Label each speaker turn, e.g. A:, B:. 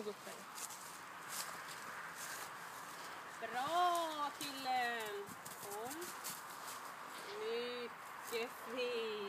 A: nog gå upp här. Bra killen! Kom. Mycket fint.